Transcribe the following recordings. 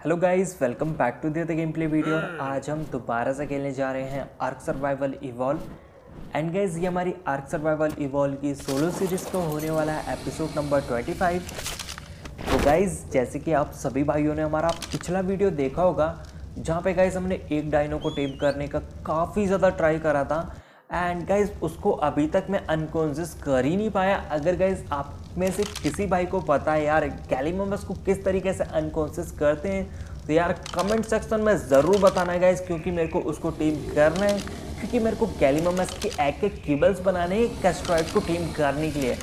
Hello guys welcome back to their the game play video और आज हम दोबारा से खेलने जा रहे हैं Ark Survival evolve and guys ये हमारी आर्क सर्वाइवल इवॉल्व की सोलो सीरीज़ को होने वाला है एपिसोड नंबर 25 तो गाइस जैसे कि आप सभी भाइयों ने हमारा पिछला वीडियो देखा होगा जहाँ पे गाइस हमने एक डाइनो को टेप करने का काफ़ी ज़्यादा ट्राई करा था. एंड गाइज़ उसको अभी तक मैं अनकॉन्शियस कर ही नहीं पाया. अगर गाइज़ आप में से किसी भाई को पता है यार गैलीमोमस को किस तरीके से अनकॉन्शियस करते हैं? तो यार कमेंट सेक्शन में ज़रूर बताना गाइज़ क्योंकि मेरे को उसको टीम करना है। क्योंकि मेरे को गैलीमोमस के एक एक केबल्स बनाने हैं कैस्ट्रॉइड को टीम करने के लिए।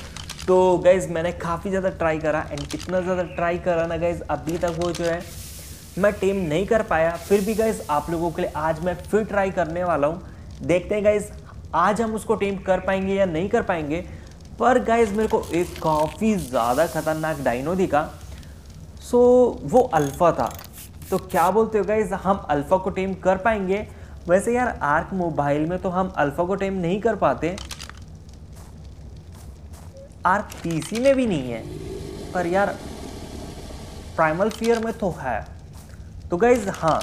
तो गाइज़ मैंने काफ़ी ज़्यादा ट्राई करा एंड कितना ज़्यादा ट्राई करा ना गाइज़ अभी तक वो जो है, मैं टीम नहीं कर पाया। फिर भी गाइज़ आप लोगों के लिए आज मैं फिर ट्राई करने वाला हूँ। देखते हैं गाइज़ आज हम उसको टीम कर पाएँगे या नहीं कर पाएँगे। पर गाइज़ मेरे को एक काफ़ी ज़्यादा खतरनाक डाइनो दिखा। सो वो अल्फ़ा था। तो क्या बोलते हो गाइज़ हम अल्फ़ा को टेम कर पाएँगे? वैसे यार आर्क मोबाइल में तो हम अल्फ़ा को टेम नहीं कर पाते। आर्क पीसी में भी नहीं है। पर यार प्राइमल फियर में तो है। तो गाइज़ हाँ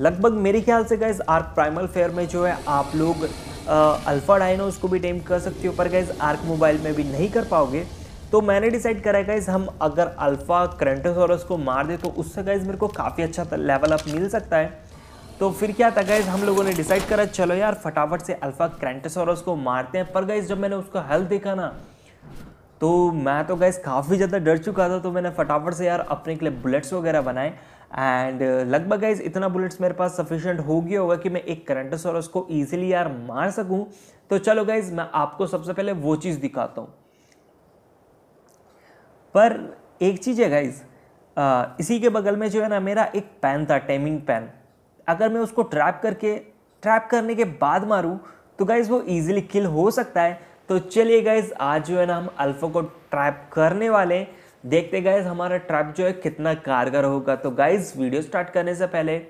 लगभग मेरे ख्याल से गाइज़ आर्क प्राइमल फेयर में जो है, आप लोग अल्फ़ा डाइनो उसको भी टेम कर सकते हो, पर गाइज़ आर्क मोबाइल में भी नहीं कर पाओगे। तो मैंने डिसाइड करा है गाइज़ हम अगर अल्फ़ा करंटोसोरस को मार दे तो उससे गाइज़ मेरे को काफ़ी अच्छा लेवल अप मिल सकता है। तो फिर क्या था गाइज़ हम लोगों ने डिसाइड करा, चलो यार, फटाफट से अल्फ़ा क्रेंटोसोरस को मारते हैं। पर गाइज़ जब मैंने उसका हेल्थ देखा ना तो मैं तो गैस काफ़ी ज़्यादा डर चुका था तो मैंने फटाफट से, यार, अपने के लिए बुलेट्स वगैरह बनाए। एंड लगभग गाइज़ इतना बुलेट्स मेरे पास सफिशिएंट हो गया होगा कि मैं एक करंटोसोरस को ईजिली यार मार सकूँ। तो चलो गाइज़ मैं आपको सबसे पहले वो चीज़ दिखाता हूँ। पर एक चीज़ है गाइज़ इसी के बगल में जो है ना मेरा एक पैन था टेमिंग पैन अगर मैं उसको ट्रैप करके ट्रैप करने के बाद मारूँ तो गाइज़ वो ईजिली किल हो सकता है। तो चलिए गाइज़ आज जो है ना हम अल्फ़ा को ट्रैप करने वाले देखते गाइज़ हमारा ट्रैप जो है कितना कारगर होगा। तो गाइज़ वीडियो स्टार्ट करने से पहले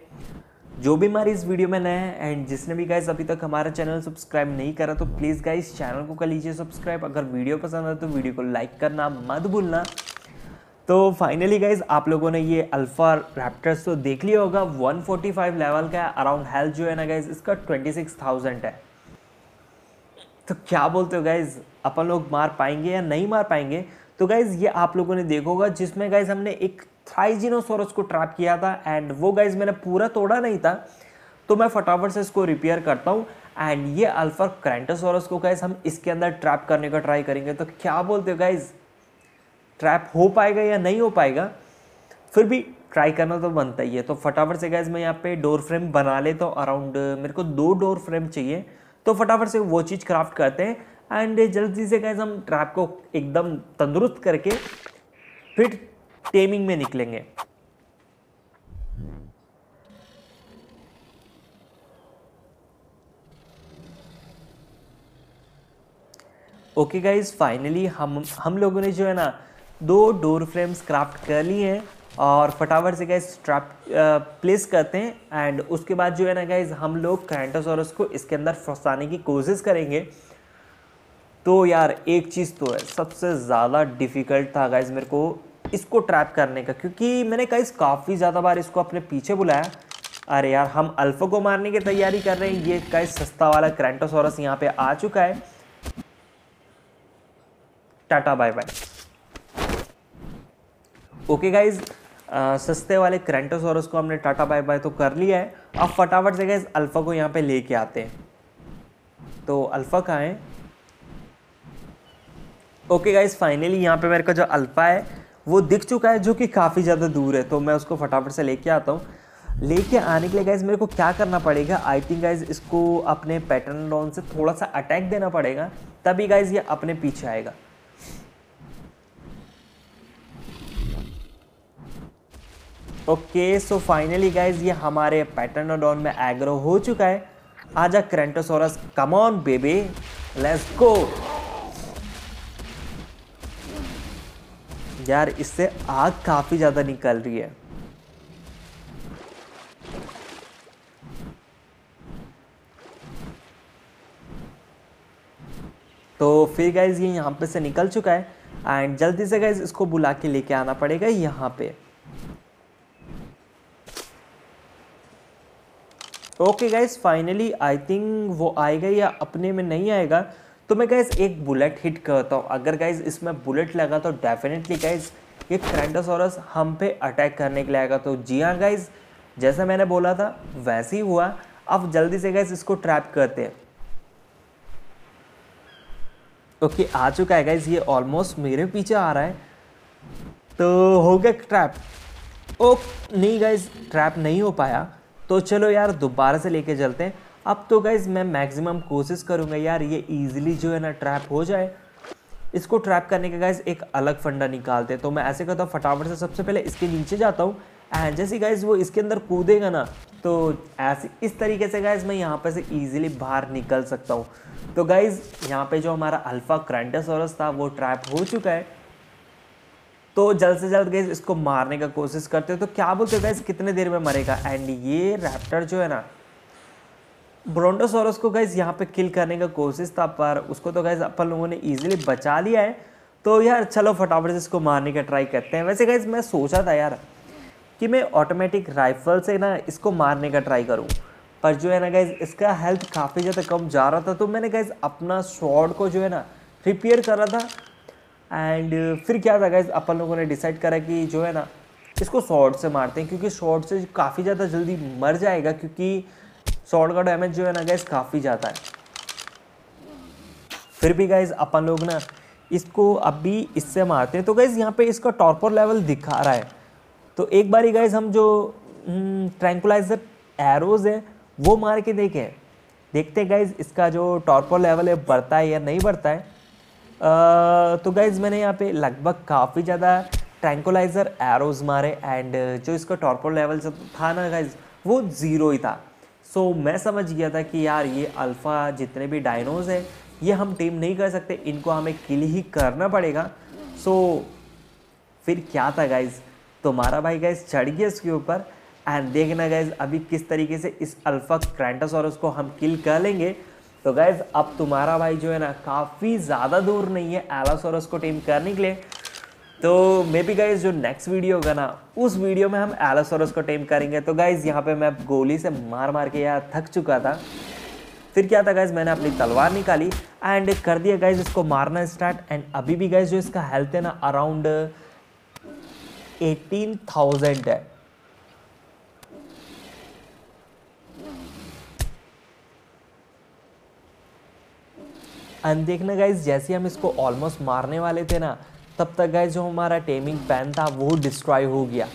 जो भी हमारी इस वीडियो में नए हैं एंड जिसने भी गाइज़ अभी तक हमारा चैनल सब्सक्राइब नहीं करा तो प्लीज़ गाइज़ चैनल को कर लीजिए सब्सक्राइब अगर वीडियो पसंद है तो वीडियो को लाइक करना मत भूलना। तो फाइनली गाइज़ आप लोगों ने ये अल्फ़ा रैप्टर्स तो देख लिया होगा 145 लेवल का अराउंड हेल्थ जो है ना गाइज़ इसका 26,000 है। तो क्या बोलते हो गाइज़ अपन लोग मार पाएँगे या नहीं मार पाएँगे? तो गाइज़ ये आप लोगों ने देखोगा जिसमें गाइज़ हमने एक थ्राइजिनोसोरस को ट्रैप किया था एंड वो गाइज़ मैंने पूरा तोड़ा नहीं था तो मैं फटाफट से इसको रिपेयर करता हूँ एंड ये अल्फ़ा क्रेंटोसोरस को गाइज़ हम इसके अंदर ट्रैप करने का ट्राई करेंगे। तो क्या बोलते हो गाइज़ ट्रैप हो पाएगा या नहीं हो पाएगा? फिर भी ट्राई करना तो बनता ही है। तो फटाफट से गाइज़ मैं यहाँ पे डोर फ्रेम बना लेता हूँ अराउंड मेरे को दो डोर फ्रेम चाहिए तो फटाफट से वो चीज़ क्राफ्ट करते हैं। एंड जल्दी से गैस हम ट्रैप को एकदम तंदुरुस्त करके फिर टेमिंग में निकलेंगे। ओके गाइज़ फाइनली हम हम लोगों ने जो है ना, दो डोर फ्रेम्स क्राफ्ट कर लिए हैं और फटाफट से गैस ट्रैप प्लेस करते हैं। एंड उसके बाद जो है ना गाइज़ हम लोग क्रांटोसोरस को इसके अंदर फंसाने की कोशिश करेंगे। तो यार, एक चीज़ तो है, सबसे ज़्यादा डिफ़िकल्ट था गाइज़ मेरे को इसको ट्रैप करने का, क्योंकि मैंने गाइज़ काफ़ी ज़्यादा बार इसको अपने पीछे बुलाया। अरे यार, हम अल्फ़ा को मारने की तैयारी कर रहे हैं, ये गाइज़ सस्ता वाला क्रेंटोसोरस यहाँ पे आ चुका है। Tata bye bye okay guys सस्ते वाले क्रेंटोसोरस को हमने टाटा बाय बाय तो कर लिया है। अब फटाफट से गाइज़ अल्फ़ा को यहाँ पे लेके आते हैं। तो अल्फ़ा कहाँ है? ओके गाइज़ फाइनली यहाँ पे मेरे को जो अल्फ़ा है, वो दिख चुका है जो कि काफ़ी ज़्यादा दूर है तो मैं उसको फटाफट से लेके आता हूँ। लेके आने के लिए गाइज़ मेरे को क्या करना पड़ेगा? आई थिंक गाइज़ इसको अपने पैटर्न डॉन से थोड़ा सा अटैक देना पड़ेगा, तभी गाइज़ ये अपने पीछे आएगा। ओके सो फाइनली गाइज़ ये हमारे पैटर्न डॉन में एग्रो हो चुका है। आजा क्रेंटोसोरस come on baby let's go यार, इससे आग काफ़ी ज़्यादा निकल रही है। तो फिर गाइज़ ये यहाँ पे से निकल चुका है। एंड जल्दी से गाइज़ इसको बुला के लेके आना पड़ेगा यहाँ पे। Okay guys finally I think वो आएगा या अपने में नहीं आएगा। तो मैं गाइज़ एक बुलेट हिट करता हूँ। अगर गाइज़ इसमें बुलेट लगा तो डेफिनेटली गाइज़ ये क्रेंडोसोरस हम पे अटैक करने के लिए आएगा। तो जी हाँ गाइज़ जैसा मैंने बोला था, वैसे ही हुआ। अब जल्दी से गाइज़ इसको ट्रैप करते हैं। ओके आ चुका है गाइज़ ये ऑलमोस्ट मेरे पीछे आ रहा है। तो हो गया ट्रैप ओ नहीं गाइज़ ट्रैप नहीं हो पाया। तो चलो यार, दोबारा से लेके चलते हैं। अब तो गाइज़ मैं मैक्सिमम कोशिश करूँगा यार, ये इजीली जो है ना ट्रैप हो जाए। इसको ट्रैप करने के गाइज़ एक अलग फंडा निकालते हैं। तो मैं ऐसे करता हूँ, फटाफट से सबसे पहले इसके नीचे जाता हूँ। एंड जैसे गाइज़ वो इसके अंदर कूदेगा ना तो ऐसे, इस तरीके से गाइज़ मैं यहाँ पे से ईजिली बाहर निकल सकता हूँ। तो गाइज़ यहाँ पे जो हमारा अल्फ़ा क्रांटोसोरस था, वो ट्रैप हो चुका है। तो जल्द से जल्द गैस इसको मारने का कोशिश करते हो। तो क्या बोलते हो गैस कितने देर में मरेगा? एंड ये रैप्टर जो है ना ब्रोंडोसोरस को गैस यहाँ पे किल करने का कोशिश था, पर उसको तो गैस अपन लोगों ने इजीली बचा लिया है। तो यार चलो फटाफट से इसको मारने का ट्राई करते हैं। वैसे गैस मैं सोचा था यार कि मैं ऑटोमेटिक राइफल से ना इसको मारने का ट्राई करूँ, पर जो है ना गैस इसका हेल्थ काफ़ी ज़्यादा कम जा रहा था। तो मैंने गैस अपना शॉर्ड को जो है ना रिपेयर कर था। एंड फिर क्या था गैस अपन लोगों ने डिसाइड करा कि जो है ना इसको शॉर्ट से मारते हैं, क्योंकि शॉर्ट से काफ़ी ज़्यादा जल्दी मर जाएगा, क्योंकि शॉर्ट का डैमेज जो है ना गैस काफ़ी ज़्यादा है। फिर भी गैस अपन लोग ना इसको अभी इससे मारते हैं। तो गैस यहाँ पे इसका टॉर्पोर लेवल दिखा रहा है। तो एक बार ही गैस हम जो ट्रैंकुलाइजर एरोज है वो मार के देखें। देखते हैं गाइज़ इसका जो टॉर्पोर लेवल है बढ़ता है या नहीं बढ़ता है। आ, तो गाइज़ मैंने यहाँ पे लगभग काफ़ी ज़्यादा ट्रैंकुलाइजर एरोज मारे। एंड जो इसका टॉर्पो लेवल था ना गाइज़ वो ज़ीरो ही था। सो so, मैं समझ गया था कि यार ये अल्फ़ा जितने भी डायनोज हैं ये हम टीम नहीं कर सकते इनको हमें किल ही करना पड़ेगा। सो so, फिर क्या था गाइज़ तुम्हारा भाई गाइज़ चढ़ गया इसके ऊपर एंड देखना गाइज़ अभी किस तरीके से इस अल्फ़ा क्रैंटासोरस को हम किल कर लेंगे। तो गैज़ अब तुम्हारा भाई जो है ना काफ़ी ज़्यादा दूर नहीं है एलासोरस को टीम करने के लिए। तो मे बी गाइज़ जो नेक्स्ट वीडियो होगा ना, उस वीडियो में हम एलोसोरस को टेम करेंगे। तो गाइज़ यहाँ पे मैं गोली से मार मार के यार थक चुका था। फिर क्या था गाइज़ मैंने अपनी तलवार निकाली एंड कर दिया गाइज़ इसको मारना स्टार्ट एंड अभी भी गाइज़ जो इसका हेल्थ है ना अराउंड एटीन थाउज़ेंड है। एंड देखना गाइज़ जैसे हम इसको ऑलमोस्ट मारने वाले थे ना तब तक गाइज़ जो हमारा टेमिंग पैन था वो डिस्ट्रॉय हो गया।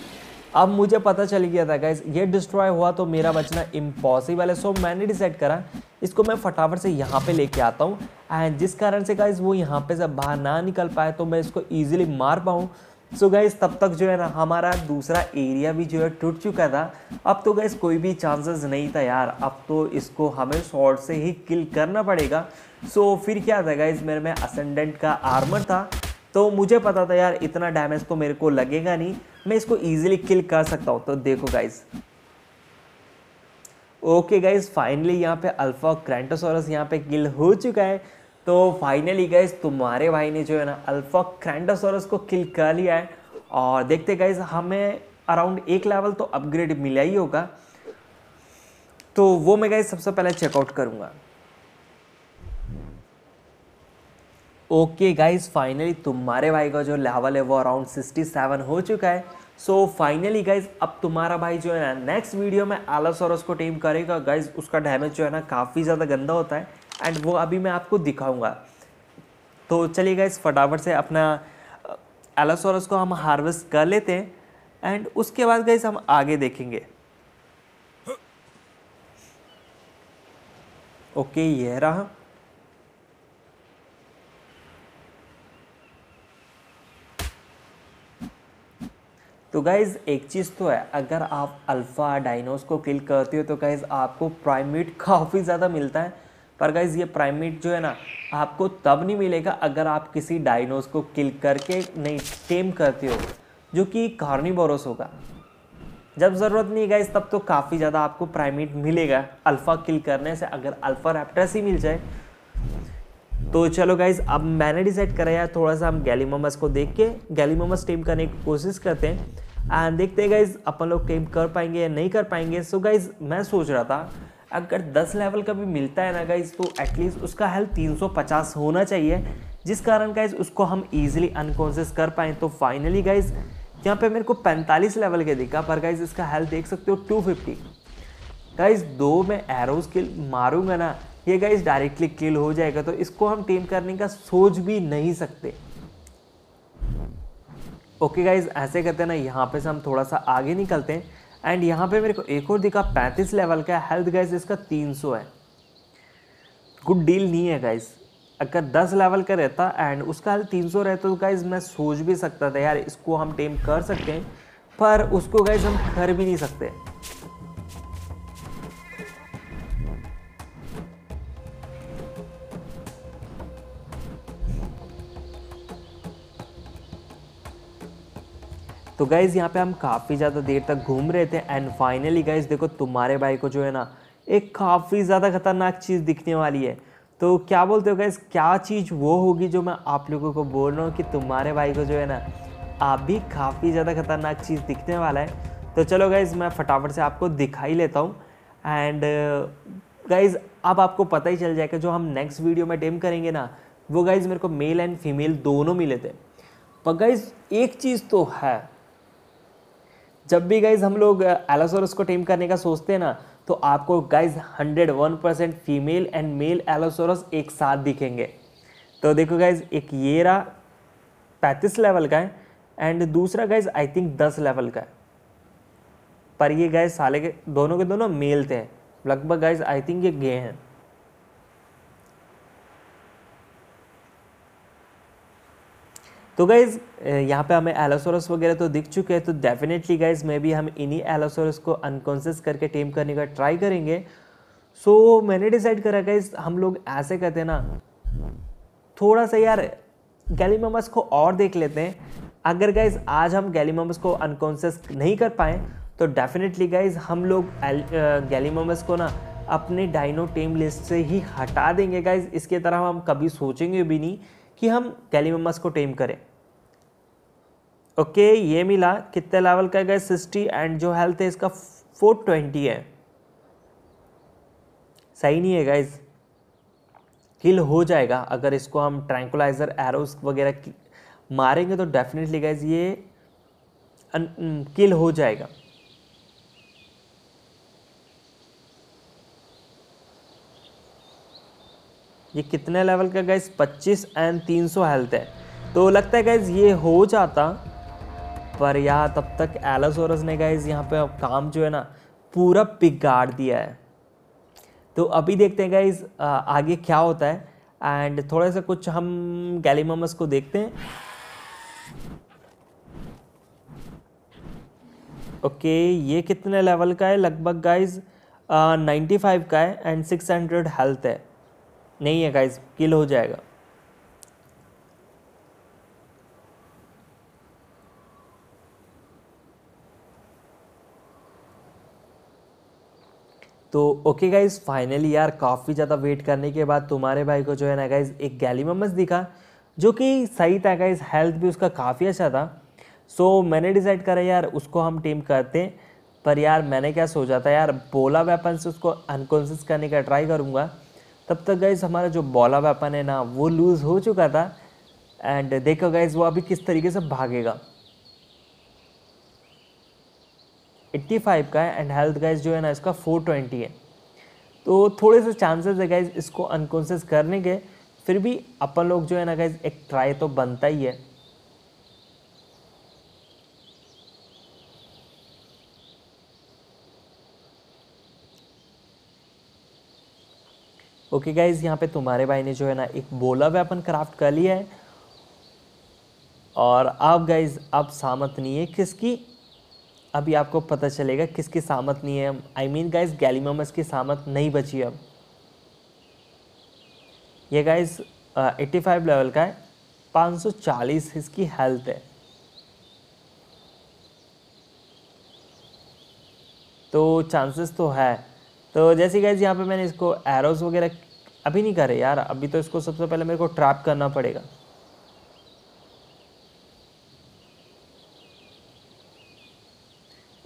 अब मुझे पता चल गया था गाइज़ ये डिस्ट्रॉय हुआ तो मेरा बचना इम्पॉसिबल है। सो मैंने डिसाइड करा इसको मैं फटाफट से यहाँ पे लेके आता हूँ। एंड जिस कारण से गाइज़ वो यहाँ पे से बाहर ना निकल पाए तो मैं इसको ईजिली मार पाऊँ। सो so गाइज़ तब तक जो है ना हमारा दूसरा एरिया भी जो है टूट चुका था। अब तो गाइज़ कोई भी चांसेस नहीं था यार। अब तो इसको हमें शॉर्ट से ही किल करना पड़ेगा। सो so, फिर क्या था गाइज़ मेरे में असेंडेंट का आर्मर था। तो मुझे पता था यार, इतना डैमेज तो मेरे को लगेगा नहीं। मैं इसको ईजिली किल कर सकता हूँ। तो देखो गाइज़ ओके गाइज़ फाइनली यहाँ पे अल्फ़ा क्रैंटोसोरस यहाँ पे किल हो चुका है। तो फाइनली गाइज़ तुम्हारे भाई ने जो है ना अल्फ़ा क्रैंडोसोरस को किल कर लिया है। और देखते गाइज़ हमें अराउंड एक लेवल तो अपग्रेड मिला ही होगा। तो वो मैं गाइज़ सबसे पहले चेकआउट करूँगा। ओके गाइज़ फाइनली तुम्हारे भाई का जो लेवल है वो अराउंड 67 हो चुका है। सो फाइनली गाइज़ अब तुम्हारा भाई जो है ना नेक्स्ट वीडियो में आलासोरस को टीम करेगा। गाइज़ उसका डैमेज जो है ना काफ़ी ज़्यादा गंदा होता है। एंड वो अभी मैं आपको दिखाऊँगा। तो चलिए गाइस फटाफट से अपना एलोसोरस को हम हार्वेस्ट कर लेते हैं। एंड उसके बाद गाइस हम आगे देखेंगे। ओके ये रहा। तो गाइज़ एक चीज़ तो है, अगर आप अल्फ़ा डाइनोस को किल करते हो तो गाइज़ आपको प्राइमेट काफ़ी ज़्यादा मिलता है। पर गाइज़ ये प्राइमेट जो है ना, आपको तब नहीं मिलेगा अगर आप किसी डायनोस को किल करके नहीं टेम करते हो, जो कि कार्निबोरस होगा। जब ज़रूरत नहीं गाइज़ तब तो काफ़ी ज़्यादा आपको प्राइमेट मिलेगा। अल्फ़ा किल करने से अगर अल्फ़ा रैप्टस ही मिल जाए तो चलो गाइज़ अब मैंने डिसाइड करा यार थोड़ा सा हम गैलीमोमस को देख के गैलीमोमस टीम करने की कोशिश करते हैं। एंड देखते हैं गाइज़ अपन लोग टेम कर पाएँगे या नहीं कर पाएँगे। सो so गाइज़ मैं सोच रहा था, अगर 10 लेवल का भी मिलता है ना गाइज़ तो एटलीस्ट उसका हेल्थ 350 होना चाहिए। जिस कारण गाइज़ उसको हम इजीली अनकॉन्शियस कर पाएँ। तो फाइनली गाइज़ यहाँ पे मेरे को 45 लेवल के दिखा, पर गाइज़ इसका हेल्थ देख सकते हो 250 गाइज़ दो मैं एरोज किल मारूँगा ना ये गाइज़ डायरेक्टली किल हो जाएगा तो इसको हम टीम करने का सोच भी नहीं सकते। ओके गाइज़ ऐसे करते हैं ना, यहाँ पे से हम थोड़ा सा आगे निकलते हैं। एंड यहाँ पे मेरे को एक और दिखा, पैंतीस लेवल का हेल्थ गाइज़ इसका तीन सौ है। गुड डील नहीं है गाइज़ अगर दस लेवल का रहता एंड उसका हेल्थ तीन सौ रहता तो गाइज़ मैं सोच भी सकता था, यार इसको हम टेम कर सकते हैं, पर उसको गाइज़ हम कर भी नहीं सकते। तो गाइज़ यहाँ पे हम काफ़ी ज़्यादा देर तक घूम रहे थे एंड फाइनली गाइज़ देखो तुम्हारे भाई को जो है ना, एक काफ़ी ज़्यादा खतरनाक चीज़ दिखने वाली है। तो क्या बोलते हो गाइज़ क्या चीज़ वो होगी जो मैं आप लोगों को बोल रहा हूँ कि तुम्हारे भाई को जो है ना, आप भी काफ़ी ज़्यादा खतरनाक चीज़ दिखने वाला है? तो चलो गाइज़ मैं फटाफट से आपको दिखाई लेता हूँ। एंड गाइज़ अब आपको पता ही चल जाएगा, जो हम नेक्स्ट वीडियो में डेम करेंगे ना, वो गाइज़ मेरे को मेल एंड फीमेल दोनों मिले थे। पर गाइज़ एक चीज़ तो है जब भी गाइज़ हम लोग एलोसोरस को टेम करने का सोचते हैं ना तो आपको guys hundred one percent female and male allosaurus एक साथ दिखेंगे। तो देखो गाइज़ एक ये रहा, पैंतीस लेवल का है एंड दूसरा गाइज़ आई थिंक दस लेवल का है। पर ये गाइज़ साले के, दोनों के दोनों मेल थे। लगभग गाइज़ आई थिंक ये गे हैं। तो गाइज़ यहाँ पे हमें एलोसोरस वगैरह तो दिख चुके हैं तो डेफिनेटली गाइज़ मे भी हम इन्हीं एलोसोरस को अनकॉन्सियस करके टेम करने का ट्राई करेंगे। सो so, मैंने डिसाइड करा गाइज़ हम लोग ऐसे कहते हैं ना थोड़ा सा यार गैलीममस को और देख लेते हैं। अगर गाइज़ आज हम गैलीममस को अनकॉन्सियस नहीं कर पाए तो डेफिनेटली गाइज़ हम लोग गैलीममस को ना अपने डाइनो टेम लिस्ट से ही हटा देंगे गाइज़ इसके तरह हम कभी सोचेंगे भी नहीं कि हम गैलीममस को टेम करें। ओके, ये मिला, कितने लेवल का गए सिक्सटी एंड जो हेल्थ है इसका फोर ट्वेंटी है। सही नहीं है गाइज़ किल हो जाएगा, अगर इसको हम ट्रैंकुलाइजर एरोस वगैरह मारेंगे तो डेफिनेटली गाइज़ ये किल हो जाएगा। ये कितने लेवल का गाइज़ 25 एंड 300 हेल्थ है। तो लगता है गाइज़ ये हो जाता पर यहाँ तब तक एलासोरस ने गाइज़ यहाँ पे काम जो है ना, पूरा बिगाड़ दिया है। तो अभी देखते हैं गाइज़ आगे क्या होता है। एंड थोड़ा सा कुछ हम गैलीमस को देखते हैं। ओके ये कितने लेवल का है? लगभग गाइज़ नाइन्टी फाइव का है एंड सिक्स हंड्रेड हेल्थ है। नहीं है गाइज़ किल हो जाएगा। तो ओके गाइज़ फाइनली यार काफ़ी ज़्यादा वेट करने के बाद तुम्हारे भाई को जो है ना गाइज़ एक गैली गैलीममस दिखा जो कि सही था गाइज़ हेल्थ भी उसका काफ़ी अच्छा था। सो so, मैंने डिसाइड करा यार उसको हम टीम करते हैं। पर यार मैंने क्या सोचा था यार बोला वेपन से उसको अनकॉन्शियस करने का ट्राई करूँगा। तब तक गाइज़ हमारा जो बॉला वेपन है ना वो लूज़ हो चुका था। एंड देखो गाइज़ वो अभी किस तरीके से भागेगा। 85 का है एंड हेल्थ गाइज़ जो है ना इसका 420 है। तो थोड़े से चांसेस है गाइज़ इसको अनकॉन्शियस करने के फिर भी अपन लोग जो है ना गाइज़ एक ट्राई तो बनता ही है। ओके गाइज़ यहाँ पे तुम्हारे भाई ने जो है ना एक बोला वेपन क्राफ्ट कर लिया है। और अब गाइज़ अब सामत नहीं है किसकी। अभी आपको पता चलेगा किसकी सामत नहीं है। आई मीन गाइज़ गैलीमस की सामत नहीं बची अब। ये गाइज़ एट्टी फाइव लेवल का है। 540 इसकी हेल्थ है। तो चांसेस तो है। तो जैसे गाइज़ यहाँ पे मैंने इसको एरोज वगैरह अभी नहीं करे यार। अभी तो इसको सबसे पहले मेरे को ट्रैप करना पड़ेगा।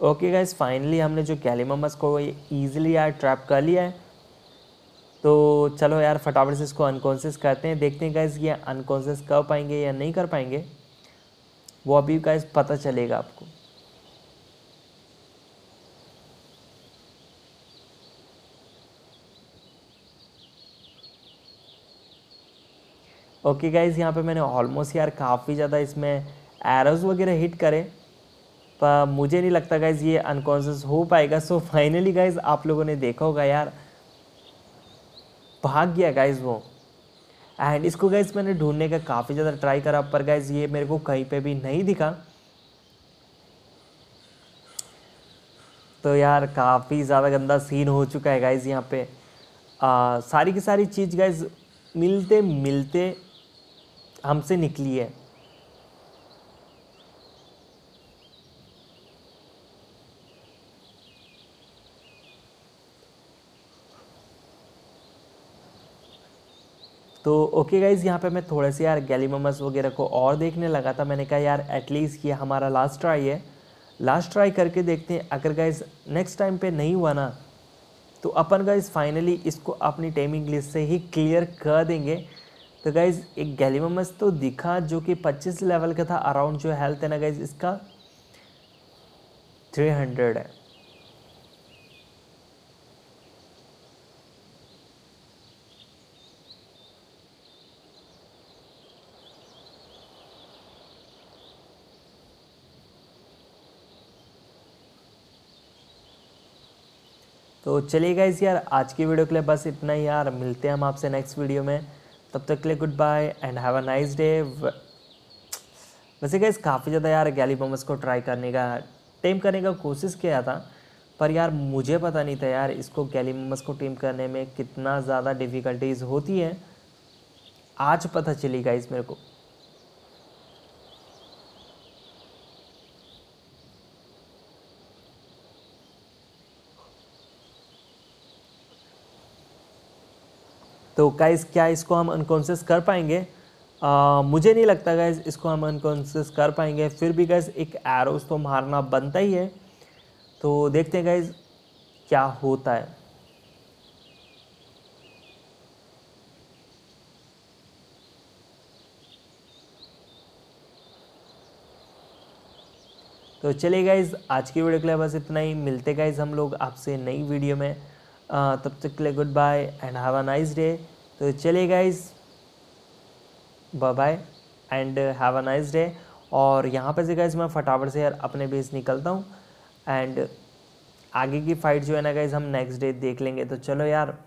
ओके गाइज़ फाइनली हमने जो कैलीममस को ये ईजिली यार ट्रैप कर लिया है। तो चलो यार, फटाफट से इसको अनकॉन्शियस करते हैं। देखते हैं गाइज़ ये अनकॉन्शियस कर पाएँगे या नहीं कर पाएँगे। वो अभी गाइज़ पता चलेगा आपको। ओके गाइज़ यहाँ पे मैंने ऑलमोस्ट यार काफ़ी ज़्यादा इसमें एरोज वगैरह हिट करे। पर मुझे नहीं लगता गाइज़ ये अनकॉन्शियस हो पाएगा। सो फाइनली गाइज़ आप लोगों ने देखा होगा यार भाग गया गाइज़ वो। एंड इसको गाइज़ मैंने ढूँढने का काफ़ी ज़्यादा ट्राई करा पर गाइज़ ये मेरे को कहीं पे भी नहीं दिखा। तो यार काफ़ी ज़्यादा गंदा सीन हो चुका है गाइज़ यहाँ पे। आ, सारी की सारी चीज़ गाइज़ मिलते मिलते हमसे निकली है। तो ओके गाइज़ यहाँ पे मैं थोड़े से यार गैलीममस वगैरह को और देखने लगा था। मैंने कहा, यार एटलीस्ट ये हमारा लास्ट ट्राई है। लास्ट ट्राई करके देखते हैं। अगर गाइज़ नेक्स्ट टाइम पे नहीं हुआ ना तो अपन गाइज़ फाइनली इसको अपनी टाइमिंग लिस्ट से ही क्लियर कर देंगे। तो गाइज़ एक गैलीममस तो दिखा जो कि 25 लेवल का था। अराउंड जो हेल्थ है ना गाइज़ इसका 300 है। तो चलिए गाइज़ यार, आज की वीडियो के लिए बस इतना ही यार। मिलते हैं हम आपसे नेक्स्ट वीडियो में। तब तक के लिए goodbye and have a nice day वैसे गाइज़ काफ़ी ज़्यादा यार गैली बमस को ट्राई करने का टेम करने का कोशिश किया था, पर यार मुझे पता नहीं था यार इसको गैली बमस को टीम करने में कितना ज़्यादा डिफ़िकल्टीज़ होती है। आज पता चली गाइज़ मेरे को। तो गाइज़ क्या इसको हम अनकॉन्शियस कर पाएँगे? आ, मुझे नहीं लगता गाइज़ इसको हम अनकॉन्शियस कर पाएँगे। फिर भी गाइज़ एक एरोस तो मारना बनता ही है। तो देखते हैं गाइज़ क्या होता है। तो चलिए गाइज़ आज की वीडियो के लिए बस इतना ही। मिलते गाइज़ हम लोग आपसे नई वीडियो में। तब तक के लिए goodbye and have a nice day तो चलिए guys bye bye and have a nice day और यहाँ पर से गाइज़ मैं फटाफट से यार अपने बेस निकलता हूँ एंड आगे की फ़ाइट जो है ना गाइज़ हम नेक्स्ट डे देख लेंगे। तो चलो यार,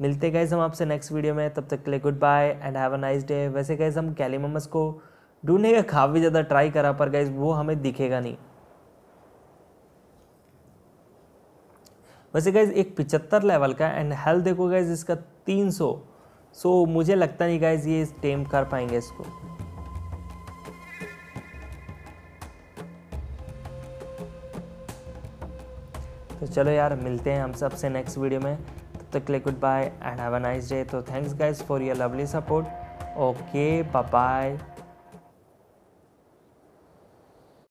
मिलते गाइज़ हम आपसे नेक्स्ट वीडियो में। तब तक के लिए goodbye and have a nice day वैसे गाइज़ हम कैलीममस को ढूँढने का काफ़ी ज़्यादा ट्राई करा, पर गाइज़ वो हमें दिखेगा नहीं। वैसे गाइज़ एक पिचहत्तर लेवल का एंड हेल्थ देखो गाइज़ इसका 300 सो। So, मुझे लगता नहीं गाइज़ ये टेम कर पाएँगे इसको। तो चलो यार मिलते हैं हम सबसे नेक्स्ट वीडियो में। तब तक click goodbye and have a nice day तो thanks guys for your lovely support okay bye